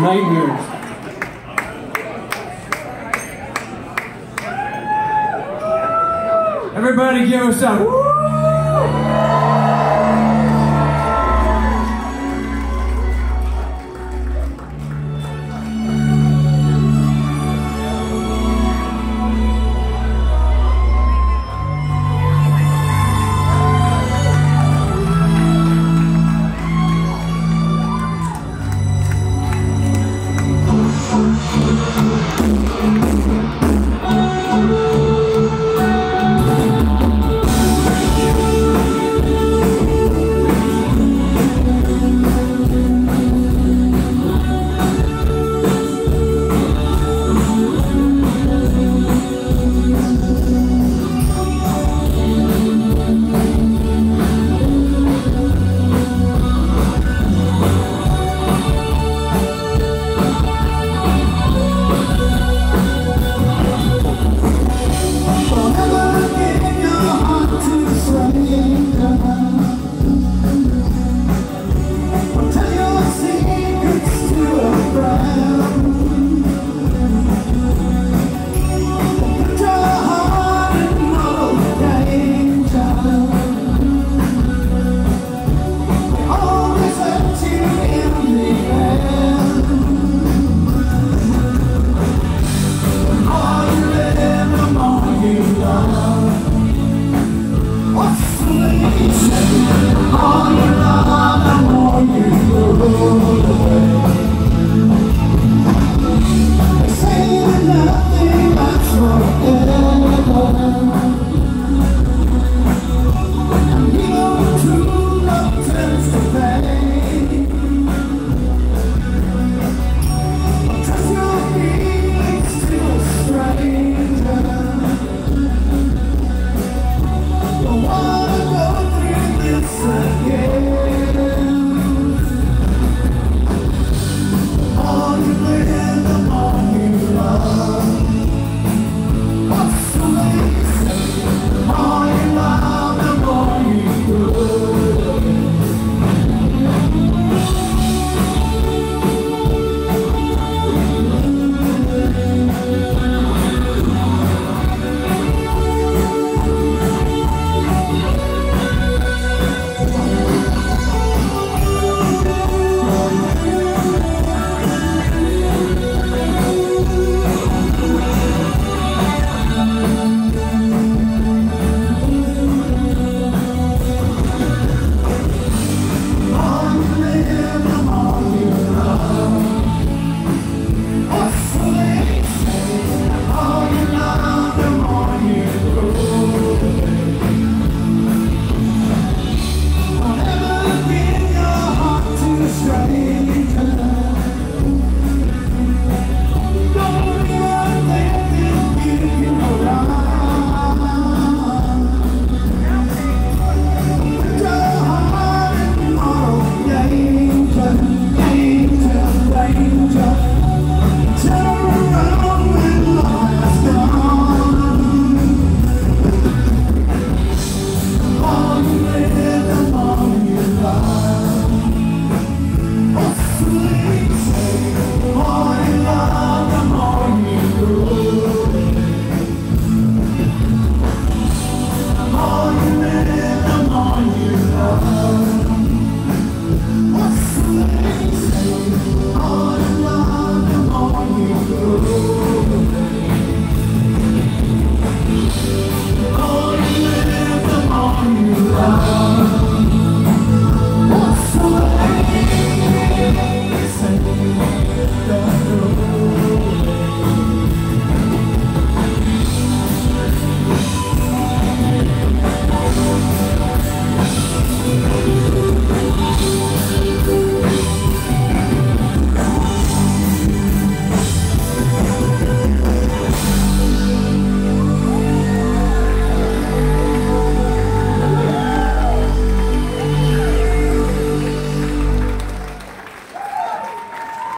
Nightmares. Everybody give us a woo!